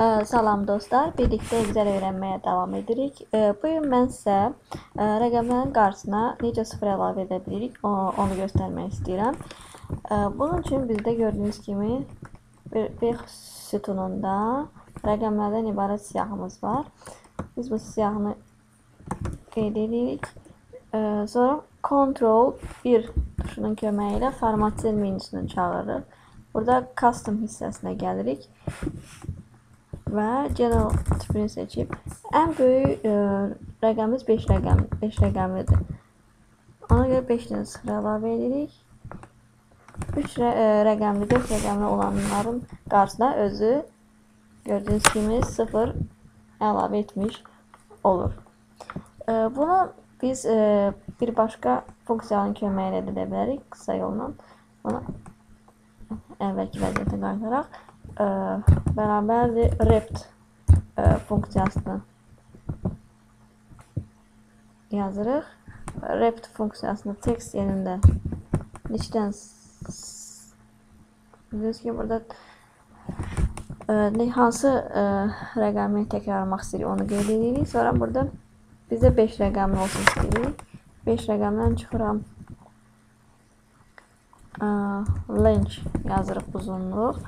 Salam dostlar, birlikdə Excel öyrənməyə davam edirik. Bu gün mən sizə rəqəmlərin qarşısına necə sıfır əlavə edə bilirik, onu göstərmək istəyirəm. Bunun üçün bizdə gördüyünüz kimi bir, bir sütununda rəqəmlərdən ibarət siyahımız var. Biz bu siyahını qeyd edirik. Sonra Ctrl 1 tuşunun köməyi ilə format menüsünü çağırırıq. Burada custom hissəsinə gəlirik və general tipini seçib ən böyük ə, rəqəmimiz 5 rəqəm 5 rəqəmlidir. Ona görə 5 dənə sıfır əlavə edirik. 3 rə, ə, rəqəmli, 4 rəqəmli olanların qarşısına özü gördüyünüz kimi 0 əlavə etmiş olur. Ə, Bunu biz ə, bir başqa funksiyanın köməyi ilə də edə bilərik qısa yolla. Bunu əvvəlki vəziyyətə qaytaraq ə, bərabərdir rept ə, funksiyasını yazırıq. Rept funksiyasını text yerində neçədən bilirsiniz ki, burada ne hansı ə, rəqəmi təkrarlamaq istəyirik onu qeyd edirik. Sonra burada bizə 5 rəqəmli olsun istəyirik. 5 rəqəmdən çıxıram. Ə, Length yazırıq uzunluq.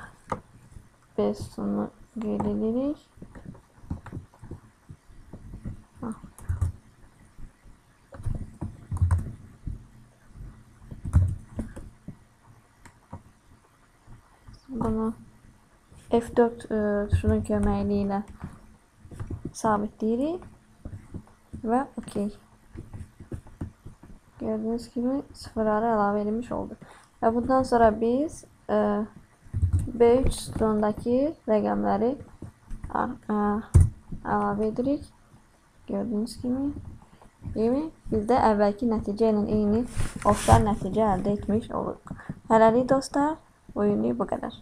5 sonu qeyd edirik. Ah. Bunu F4 ə, tuşunun köməyi ilə sabitləyirik və OK. Gördüyünüz kimi sıfırları əlavə edilmiş oldu. Və bundan sonra biz ə, B3 sütunundakı rəqəmləri əlavə edirik. Gördüyünüz kimi kimi biz də əvvəlki nəticə ilə eyni oxşar nəticə əldə etmiş oluruq. Hələlik dostlar, bu günlük bu qədər.